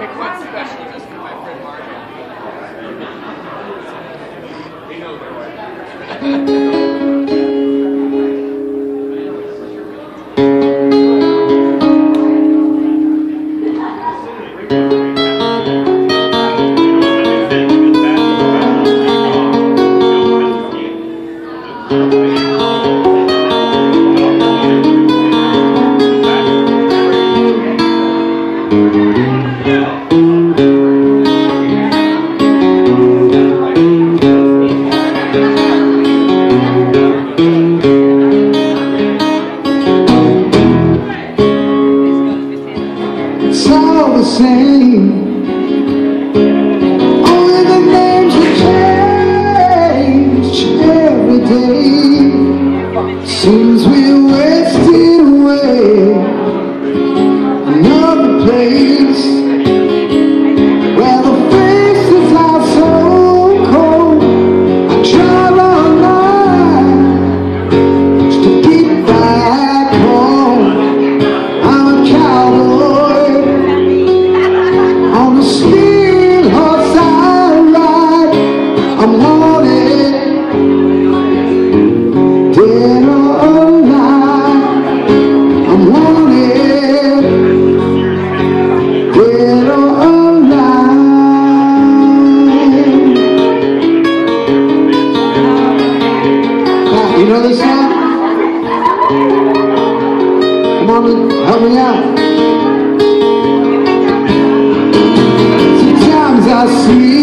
pick one special just for my friend Mark. They know their way. thank mm -hmm. you Hallelujah. Sometimes I sleep.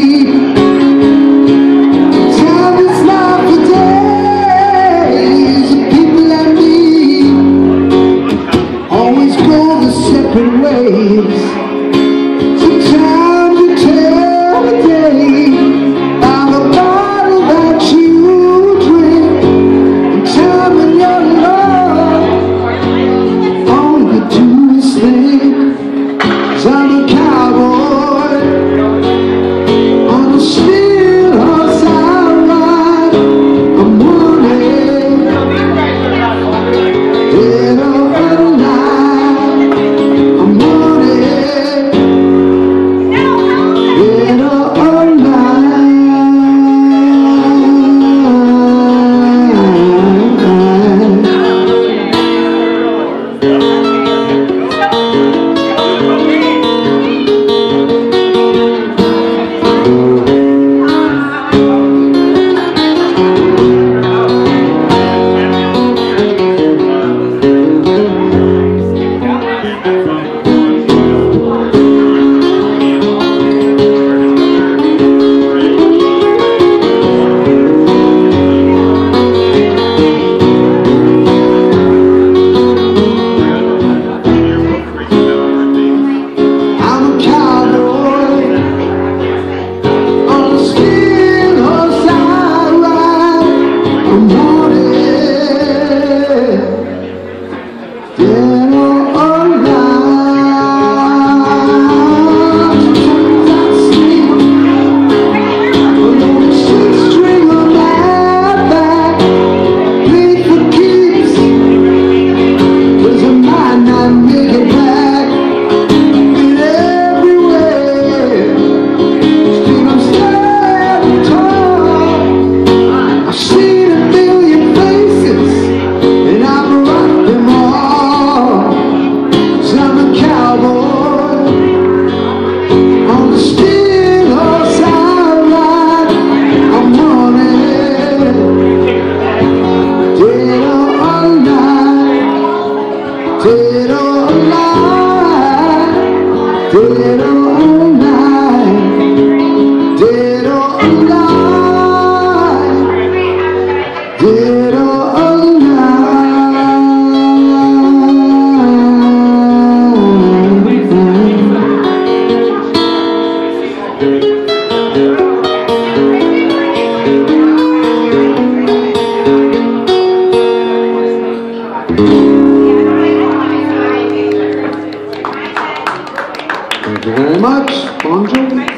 alive, dead or alive, dead or alive, dead or alive. very much. Bon Jovi.